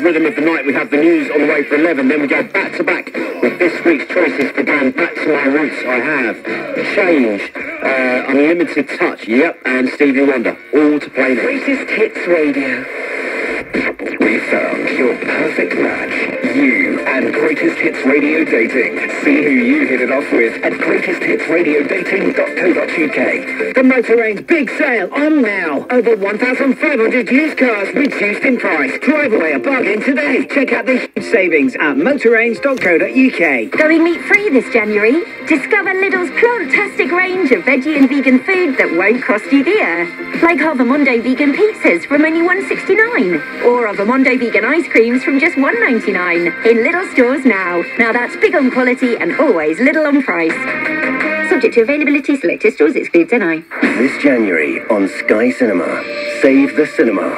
Rhythm of the Night, we have the news on the way for 11. Then we go back to back with this week's choices for going back to my roots. I have Change, uh, Unlimited Touch, yep, and Stevie Wonder, all to play next. Greatest Hits Radio. We found your perfect match. You and Greatest Hits Radio Dating. See who you hit it off with at greatesthitsradiodating.co.uk. The Motor Big Sale on now. Over 1,500 used cars reduced in price. Drive away a bargain today. Check out the huge savings at motorrange.co.uk. Going meat free this January? Discover Lidl's plantastic range of veggie and vegan food that won't cost you the earth. Like Mondo vegan pizzas from only $1.69. Or Mondo vegan ice creams from just $1.99. In Lidl stores now. Now that's big on quality and always little on price. Subject to availability, selected stores excludes NI. This January on Sky Cinema, Save the Cinema.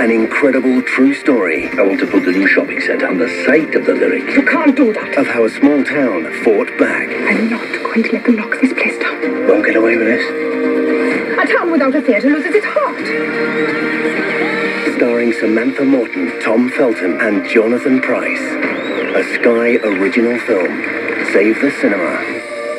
An incredible true story. I want to put the new shopping centre on the site of the lyric. You can't do that. Of how a small town fought back. I'm not going to let them lock this place down. Won't get away with this. A town without a theatre loses its heart. Starring Samantha Morton, Tom Felton, and Jonathan Pryce. A Sky original film. Save the Cinema.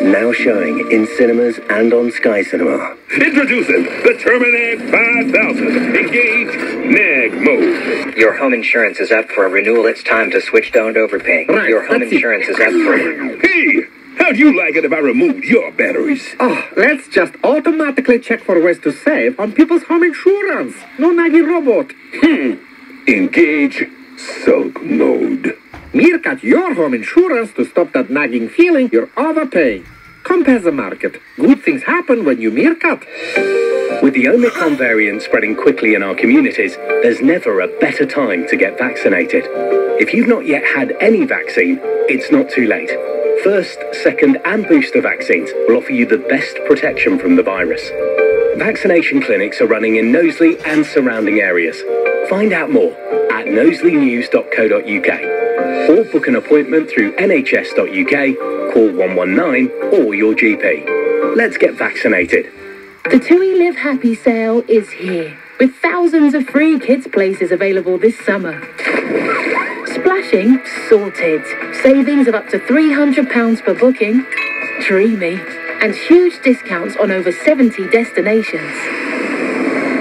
Now showing in cinemas and on Sky Cinema. Introducing the Terminator 5000. Engage nag mode. Your home insurance is up for a renewal. It's time to switch. Don't overpay. Right, Your home insurance is up for. Hey, how'd you like it if I removed your batteries? Oh, let's just automatically check for ways to save on people's home insurance. No naggy robot. Hmm. Engage sulk mode. Meerkat your home insurance to stop that nagging feeling you're overpaying. Compare the market. Good things happen when you meerkat. With the Omicron variant spreading quickly in our communities, there's never a better time to get vaccinated. If you've not yet had any vaccine, it's not too late. First, second, and booster vaccines will offer you the best protection from the virus. Vaccination clinics are running in Knowsley and surrounding areas. Find out more at knowsleynews.co.uk or book an appointment through nhs.uk, call 119 or your GP. Let's get vaccinated. The TUI Live Happy sale is here, with thousands of free kids' places available this summer. Splashing sorted. Savings of up to £300 per booking. Dreamy. And huge discounts on over 70 destinations.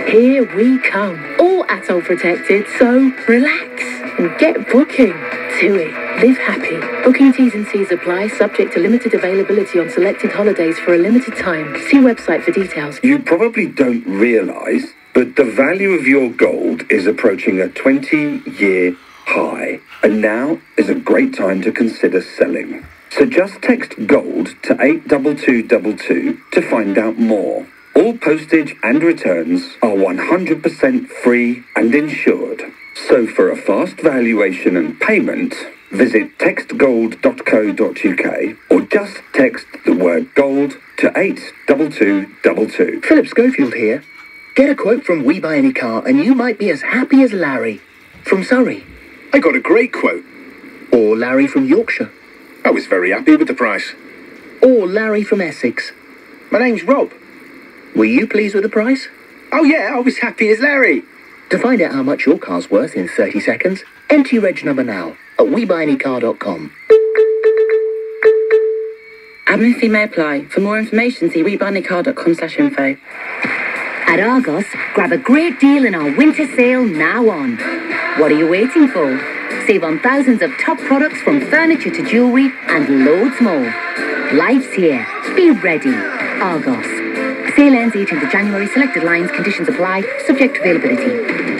Here we come. All ATOL protected, so relax and get booking. TUI. Live happy. Booking T's and C's apply, subject to limited availability on selected holidays for a limited time. See website for details. You probably don't realise, but the value of your gold is approaching a 20 year high. And now is a great time to consider selling. So just text gold to 82222 to find out more. All postage and returns are 100% free and insured. So for a fast valuation and payment, visit textgold.co.uk or just text the word gold to 82222. Philip Schofield here. Get a quote from We Buy Any Car and you might be as happy as Larry from Surrey. I got a great quote. Or Larry from Yorkshire. I was very happy with the price. Or Larry from Essex. My name's Rob. Were you pleased with the price? Oh yeah, I was happy as Larry. To find out how much your car's worth in 30 seconds, enter your reg number now at WeBuyAnyCar.com. Admin fee may apply. For more information, see webuyanycar.com slash info. At Argos, grab a great deal in our winter sale now on. What are you waiting for? Save on thousands of top products from furniture to jewellery and loads more. Life's here. Be ready. Argos. Sale ends 18th of January. Selected lines, conditions apply, subject to availability.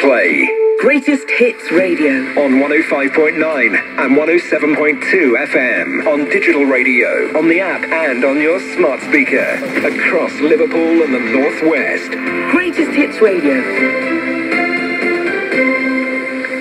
Play Greatest Hits Radio. on 105.9 and 107.2 FM on digital radio, on the app and on your smart speaker across Liverpool and the Northwest. Greatest Hits Radio.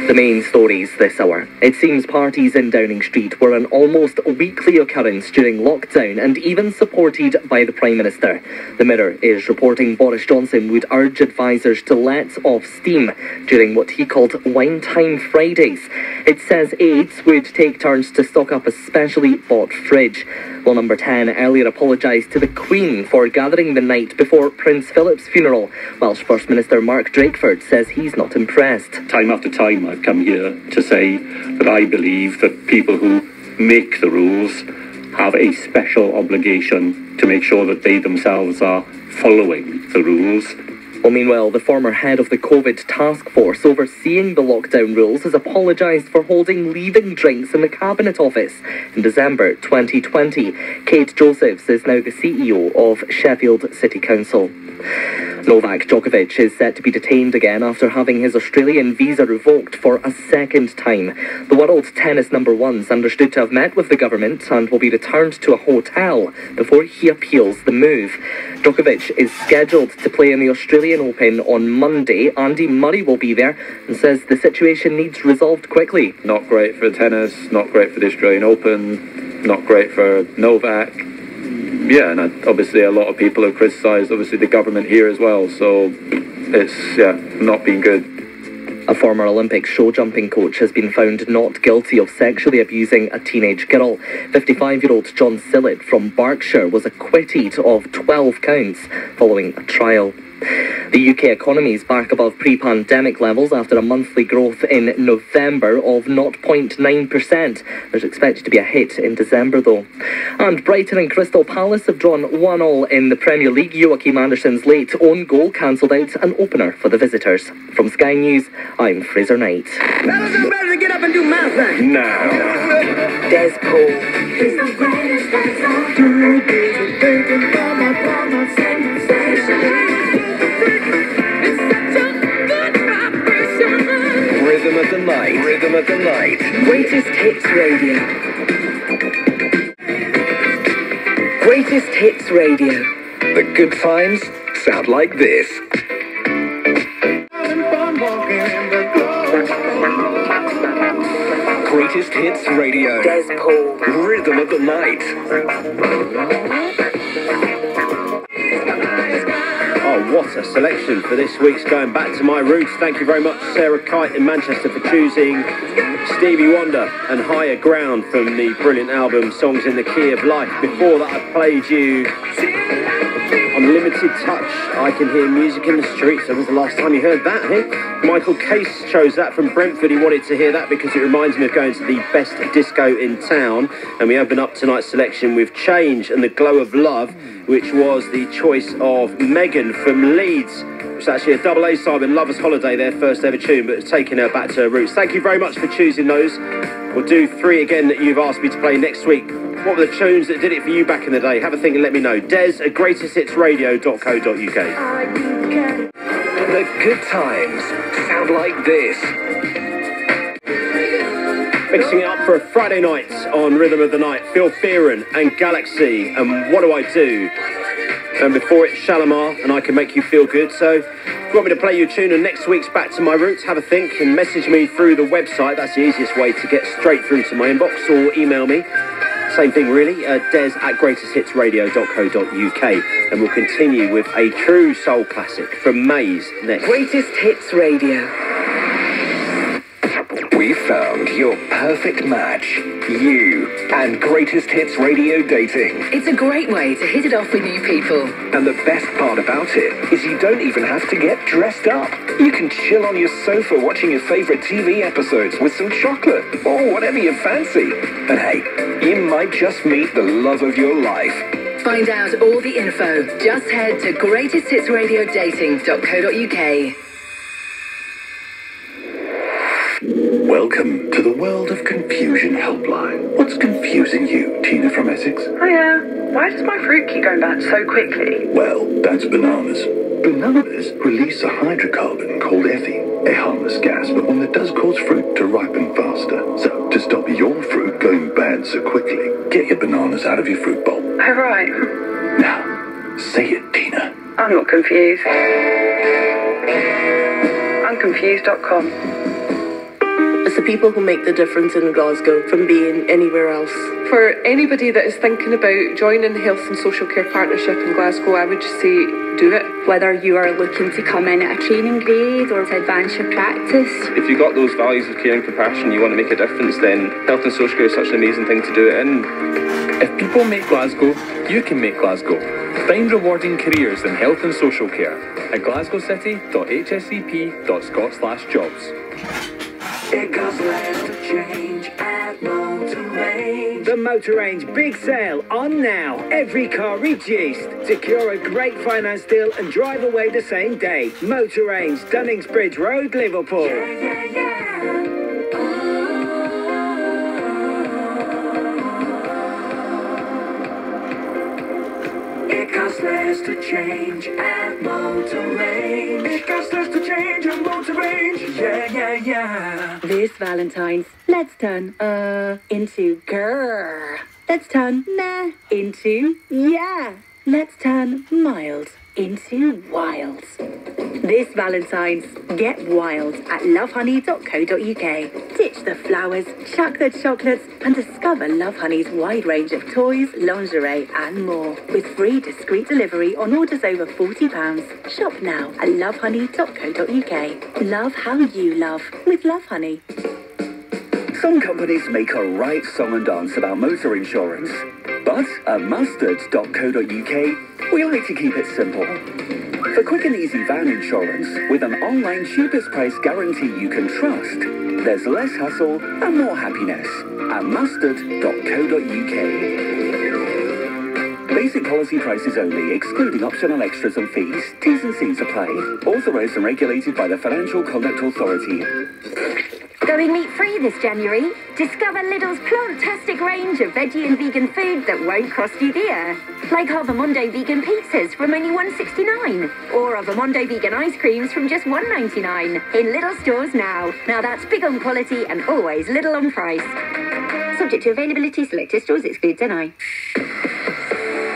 The main stories this hour. It seems parties in Downing Street were an almost weekly occurrence during lockdown and even supported by the Prime Minister. The Mirror is reporting Boris Johnson would urge advisers to let off steam during what he called Wine Time Fridays. It says aides would take turns to stock up a specially bought fridge. Well, number 10 earlier apologised to the Queen for gathering the night before Prince Philip's funeral. Welsh First Minister Mark Drakeford says he's not impressed. Time after time, I've come here to say that I believe that people who make the rules have a special obligation to make sure that they themselves are following the rules. Well, meanwhile, the former head of the COVID task force overseeing the lockdown rules has apologised for holding leaving drinks in the Cabinet Office in December 2020. Kate Josephs is now the CEO of Sheffield City Council. Novak Djokovic is set to be detained again after having his Australian visa revoked for a second time. The world tennis number one is understood to have met with the government and will be returned to a hotel before he appeals the move. Djokovic is scheduled to play in the Australian Open on Monday. Andy Murray will be there and says the situation needs resolved quickly. Not great for tennis, not great for the Australian Open, not great for Novak. Yeah, and obviously a lot of people have criticised obviously the government here as well. So it's yeah not been good. A former Olympic show jumping coach has been found not guilty of sexually abusing a teenage girl. 55 year old John Sillett from Berkshire was acquitted of 12 counts following a trial. The UK economy is back above pre pandemic levels after a monthly growth in November of 0.9%. There's expected to be a hit in December though. And Brighton and Crystal Palace have drawn 1 all in the Premier League. Joachim Andersen's late own goal cancelled out an opener for the visitors. From Sky News, I'm Fraser Knight. Fellas, I'm to get up and do my thing. Now. Des Paul. Night. Rhythm of the night. Greatest Hits Radio. Greatest Hits Radio. The good times sound like this. Greatest Hits Radio. Des Paul. Rhythm of the night. What a selection for this week's Going Back to My Roots. Thank you very much, Sarah Kite in Manchester, for choosing Stevie Wonder and Higher Ground from the brilliant album Songs in the Key of Life. Before that, I played you Unlimited Touch. I can hear music in the streets. When was the last time you heard that, eh? Michael Case chose that from Brentford. He wanted to hear that because it reminds me of going to the best disco in town. And we open up tonight's selection with Change and the Glow of Love, which was the choice of Megan from Leeds. It's actually a double A side Lover's Holiday, their first ever tune, but it's taken her back to her roots. Thank you very much for choosing those. We'll do three again that you've asked me to play next week. What were the tunes that did it for you back in the day? Have a think and let me know. Des at greatesthitsradio.co.uk. The good times sound like this. Mixing it up for a Friday night on Rhythm of the Night, Phil Fearon and Galaxy and What Do I Do? And before it, Shalamar and I Can Make You Feel Good. So if you want me to play you a tune and next week's Back to My Roots, have a think and message me through the website. That's the easiest way to get straight through to my inbox or email me. Same thing really, uh, des at greatesthitsradio.co.uk. And we'll continue with a true soul classic from Maze next. Greatest Hits Radio. We found your perfect match. You and Greatest Hits Radio Dating. It's a great way to hit it off with new people. And the best part about it is you don't even have to get dressed up. You can chill on your sofa watching your favorite TV episodes with some chocolate or whatever you fancy. And hey, you might just meet the love of your life. Find out all the info. Just head to greatesthitsradiodating.co.uk. Welcome to the World of Confusion Helpline. What's confusing you, Tina from Essex? Hiya. Why does my fruit keep going bad so quickly? Well, that's bananas. Bananas release a hydrocarbon called ethene, a harmless gas, but one that does cause fruit to ripen faster. So, to stop your fruit going bad so quickly, get your bananas out of your fruit bowl. Oh, right. Now, say it, Tina. I'm not confused. I'm confused.com. It's the people who make the difference in Glasgow from being anywhere else. For anybody that is thinking about joining the Health and Social Care Partnership in Glasgow, I would just say do it. Whether you are looking to come in at a training grade or to advance your practice. If you've got those values of care and compassion, you want to make a difference, then Health and Social Care is such an amazing thing to do it in. If people make Glasgow, you can make Glasgow. Find rewarding careers in health and social care at glasgowcity.hscp.scot jobs. It costs less to change at Motor Range. The Motor Range Big Sale on now. Every car reduced. Secure a great finance deal and drive away the same day. Motor Range, Dunningsbridge Road, Liverpool. It costs less to change at Motor Range. It less to change at Motor Range. Yeah, yeah, yeah. This Valentine's, let's turn uh into grrr. Let's turn meh into yeah. Let's turn mild into wild. This Valentine's, get wild at lovehoney.co.uk. Ditch the flowers, chuck the chocolates, and discover Love Honey's wide range of toys, lingerie, and more. With free discreet delivery on orders over £40. Shop now at lovehoney.co.uk. Love how you love with Love Honey. Some companies make a right song and dance about motor insurance. But at mustard.co.uk, we like to keep it simple. For quick and easy van insurance, with an online cheapest price guarantee you can trust, there's less hassle and more happiness at mustard.co.uk. Basic policy prices only, excluding optional extras and fees. T's and C's apply. Authorised and regulated by the Financial Conduct Authority. Going meat free this January? Discover Lidl's plantastic range of veggie and vegan food that won't cost you the ear. Like Mondo vegan pizzas from only $1.69. Or Mondo vegan ice creams from just $1.99. In Lidl stores now. Now that's big on quality and always little on price. Subject to availability, selected stores excludes NI.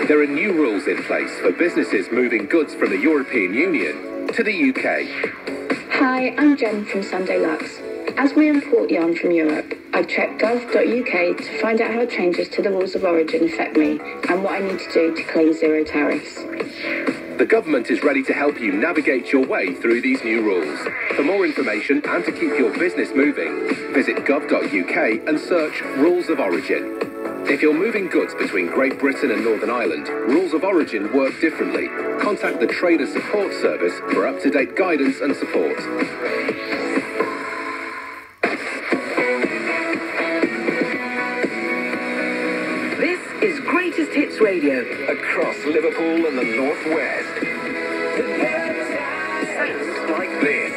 There are new rules in place for businesses moving goods from the European Union to the UK. Hi, I'm Jen from Sunday Lux. As we import yarn from Europe, I've checked gov.uk to find out how changes to the rules of origin affect me and what I need to do to claim zero tariffs. The government is ready to help you navigate your way through these new rules. For more information and to keep your business moving, visit gov.uk and search Rules of Origin. If you're moving goods between Great Britain and Northern Ireland, rules of origin work differently. Contact the Trader Support Service for up-to-date guidance and support. Hits Radio. Across Liverpool and the Northwest. Sounds like this.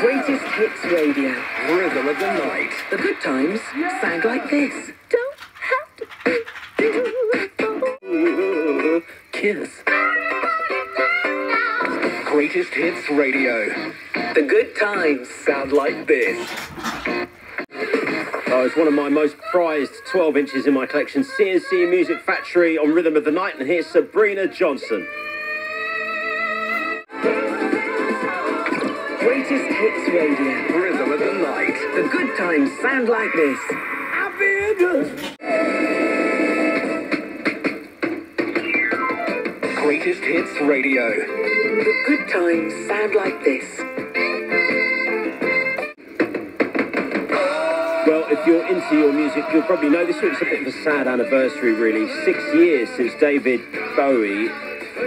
Greatest Hits Radio. Rhythm of the night. The good times sound like this. Don't have to be. Kiss. Greatest Hits Radio. The good times sound like this. Oh, it's one of my most prized 12 inches in my collection. C+C Music Factory on Rhythm of the Night, and here's Sabrina Johnson. Greatest Hits Radio. Rhythm of the night. The good times sound like this. Greatest Hits Radio. Sound like this. Well, if you're into your music, you'll probably know this week's a bit of a sad anniversary, really. Six years since David Bowie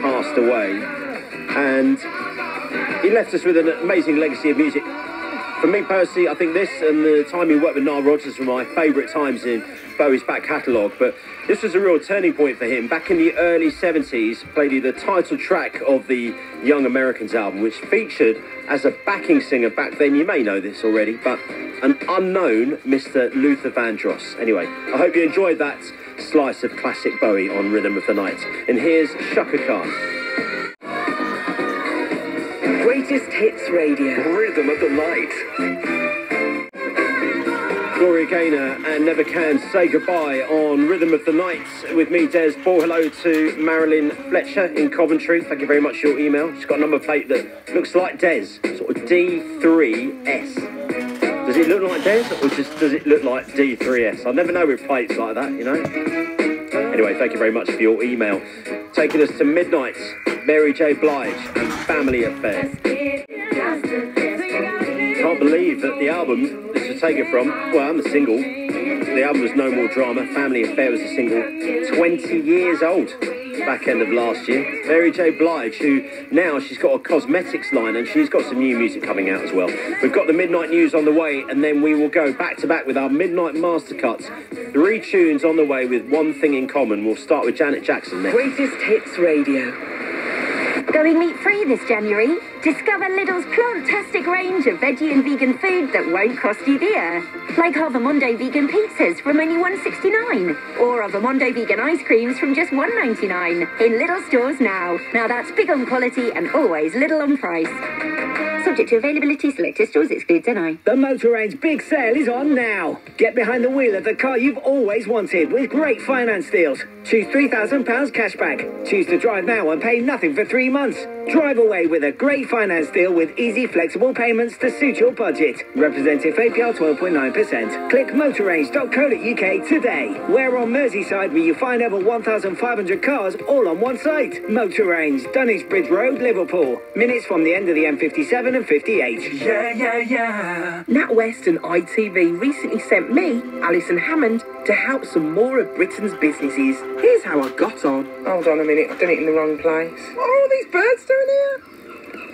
passed away. And he left us with an amazing legacy of music. For me personally, I think this and the time he worked with Nile Rodgers were my favourite times in Bowie's back catalogue. But this was a real turning point for him. Back in the early 70s, played the title track of the Young Americans album, which featured as a backing singer back then, you may know this already, but an unknown Mr. Luther Vandross. Anyway, I hope you enjoyed that slice of classic Bowie on Rhythm of the Night. And here's Chaka Khan. Greatest Hits Radio. Rhythm of the night. Gloria Gaynor and Never Can Say Goodbye on Rhythm of the Night with me, Des. Ball hello to Marilyn Fletcher in Coventry. Thank you very much for your email. She's got a number plate that looks like Des, sort of D3S. Does it look like Des or just does it look like D3S? I never know with plates like that, you know? Anyway, thank you very much for your email. Taking us to midnight, Mary J. Blige and Family Affair. Can't believe that the album this was taken from, well, I'm a single, the album was No More Drama, Family Affair was a single, 20 years old, back end of last year. Mary J. Blige, who now she's got a cosmetics line and she's got some new music coming out as well. We've got the midnight news on the way and then we will go back to back with our midnight master cuts. Three tunes on the way with one thing in common. We'll start with Janet Jackson next. Greatest Hits Radio. Going meat free this January? Discover Lidl's plantastic range of veggie and vegan food that won't cost you earth. Like Mondo vegan pizzas from only $1.69. Or Mondo vegan ice creams from just $1.99. In Lidl stores now. Now that's big on quality and always little on price. Subject to availability, selected stores excludes NI. The Motor Range Big Sale is on now. Get behind the wheel of the car you've always wanted with great finance deals. Choose £3,000 cashback. Choose to drive now and pay nothing for three months. Drive away with a great finance deal with easy, flexible payments to suit your budget. Representative APR 12.9%. Click motorrange.co.uk today. We're on Merseyside where you find over 1,500 cars all on one site. Motor Range, Dunnings Bridge Road, Liverpool. Minutes from the end of the M57 and 58. Yeah, yeah, yeah. NatWest and ITV recently sent me, Alison Hammond, to help some more of Britain's businesses. Here's how I got on. Hold on a minute, I've done it in the wrong place. What are all these birds doing here?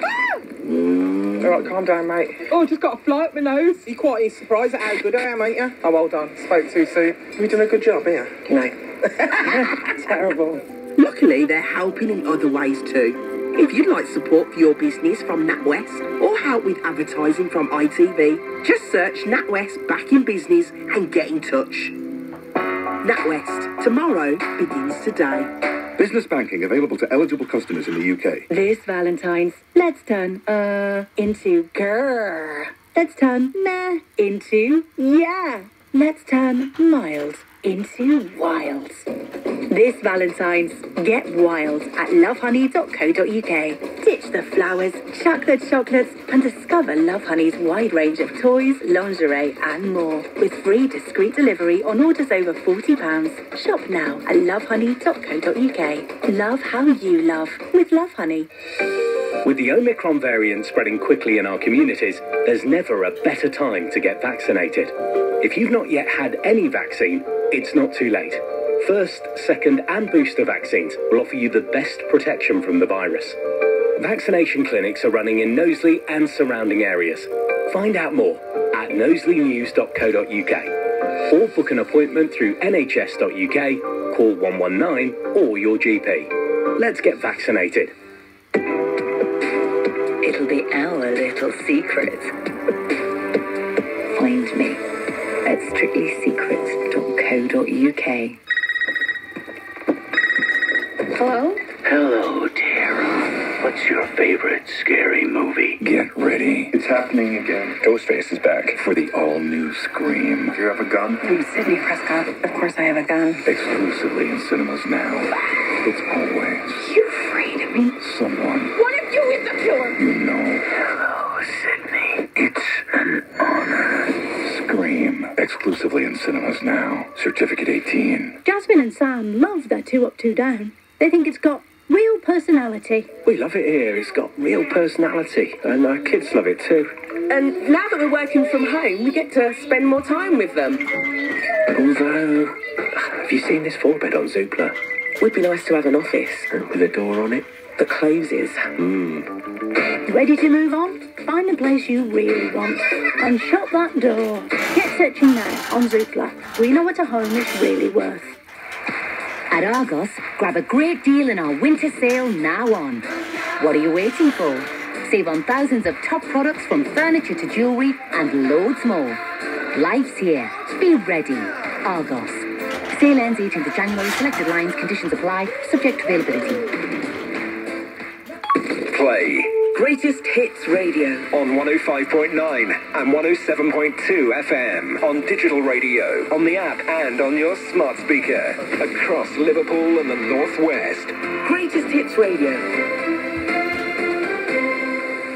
Ah! All right, calm down, mate. Oh, I just got a fly up my nose. You're quite surprised at how good I am, ain't you? Oh, well done. Spoke too soon. Have you done a good job here? No. Terrible. Luckily, they're helping in other ways too. If you'd like support for your business from NatWest or help with advertising from ITV, just search NatWest Back in Business and get in touch. NatWest, tomorrow begins today. Business banking available to eligible customers in the UK. This Valentine's, let's turn, uh, into grrr. Let's turn meh into yeah. Let's turn mild into wild. This Valentine's, get wild at lovehoney.co.uk. Ditch the flowers, chuck the chocolates, and discover Love Honey's wide range of toys, lingerie, and more. With free discreet delivery on orders over £40. Shop now at lovehoney.co.uk. Love how you love with Love Honey. With the Omicron variant spreading quickly in our communities, there's never a better time to get vaccinated. If you've not yet had any vaccine, it's not too late. First, second, and booster vaccines will offer you the best protection from the virus. Vaccination clinics are running in Knowsley and surrounding areas. Find out more at knowsleynews.co.uk or book an appointment through nhs.uk, call 119 or your GP. Let's get vaccinated. It'll be our little secret. Find me at strictlysecrets.co.uk. Hello? Hello, Tara. What's your favorite scary movie? Get ready. It's happening again. Ghostface is back for the all-new Scream. Do you have a gun? I'm Sidney Prescott. Of course I have a gun. Exclusively in cinemas now. It's always You afraid of me? someone What if you is the killer? you know. Hello, Sidney. It's an honor. Scream. Exclusively in cinemas now. Certificate 18. Jasmine and Sam love their two up, two down. They think it's got real personality. We love it here. It's got real personality, and our kids love it too. And now that we're working from home, we get to spend more time with them. Although, have you seen this four bed on Zoopla? Would be nice to have an office with a door on it that closes. Hmm. Ready to move on? Find the place you really want and shut that door. Get searching now on Zoopla. We know what a home is really worth. At Argos, grab a great deal in our winter sale now on. What are you waiting for? Save on thousands of top products from furniture to jewellery and loads more. Life's here. Be ready. Argos. Sale ends 18th of January. Selected lines, conditions apply, subject to availability. Play Greatest Hits Radio. On 105.9 and 107.2 FM. On digital radio, on the app, and on your smart speaker. Across Liverpool and the Northwest. Greatest Hits Radio.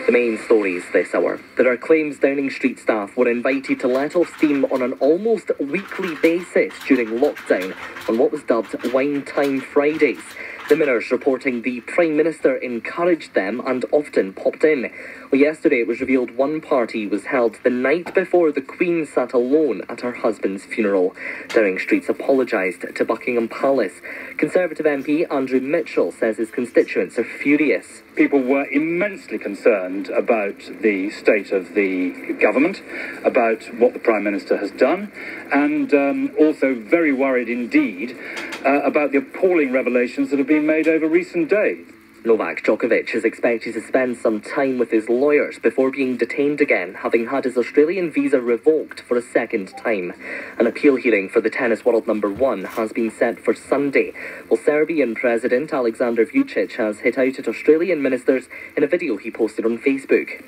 The main stories this hour. There are claims Downing Street staff were invited to let off steam on an almost weekly basis during lockdown on what was dubbed Wine Time Fridays. The Mirror's reporting the Prime Minister encouraged them and often popped in. Well, yesterday it was revealed one party was held the night before the Queen sat alone at her husband's funeral. Downing Street's apologised to Buckingham Palace. Conservative MP Andrew Mitchell says his constituents are furious. People were immensely concerned about the state of the government, about what the Prime Minister has done, and um, also very worried indeed uh, about the appalling revelations that have been made over recent days. Novak Djokovic is expected to spend some time with his lawyers before being detained again, having had his Australian visa revoked for a second time. An appeal hearing for the tennis world number one has been set for Sunday, while Serbian President Alexander Vucic has hit out at Australian ministers in a video he posted on Facebook.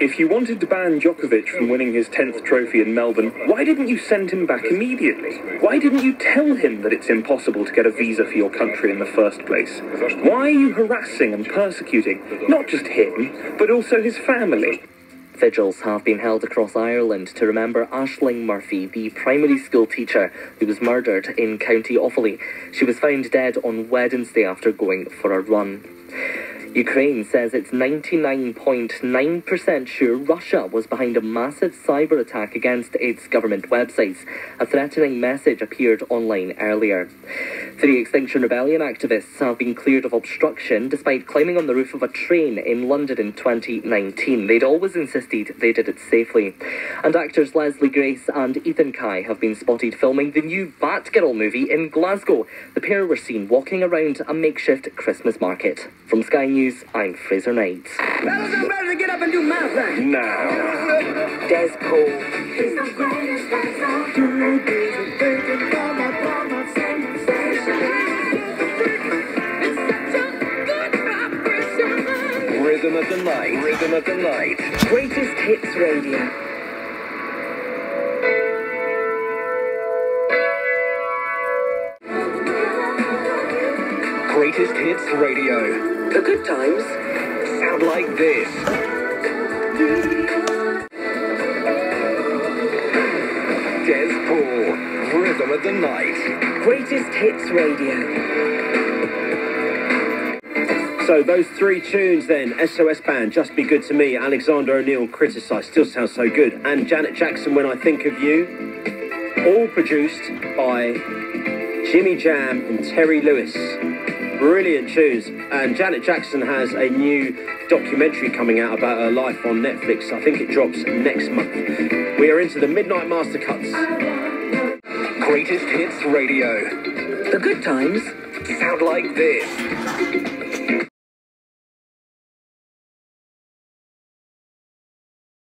If you wanted to ban Djokovic from winning his 10th trophy in Melbourne, why didn't you send him back immediately? Why didn't you tell him that it's impossible to get a visa for your country in the first place? Why are you harassing and persecuting not just him, but also his family? Vigils have been held across Ireland to remember Ashling Murphy, the primary school teacher who was murdered in County Offaly. She was found dead on Wednesday after going for a run. Ukraine says it's 99.9% sure Russia was behind a massive cyber attack against its government websites. A threatening message appeared online earlier. Three Extinction Rebellion activists have been cleared of obstruction despite climbing on the roof of a train in London in 2019. They'd always insisted they did it safely. And actors Leslie Grace and Ethan Kai have been spotted filming the new Batgirl movie in Glasgow. The pair were seen walking around a makeshift Christmas market. From Sky News, I'm Fraser Knight. Fellas, I'm ready to get up and do my thing. Now. Des Paul. Rhythm of the night. Rhythm of the night. Greatest Hits Radio. Greatest Hits Radio. The good times. Sound like this. Des Paul. Rhythm of the night. Greatest Hits Radio. So those three tunes then, SOS Band, Just Be Good to Me, Alexander O'Neal, Criticised, still sounds so good, and Janet Jackson, When I Think of You, all produced by Jimmy Jam and Terry Lewis. Brilliant tunes. And Janet Jackson has a new documentary coming out about her life on Netflix. I think it drops next month. We are into the Midnight Master Cuts. Greatest Hits Radio. The good times. Sound like this.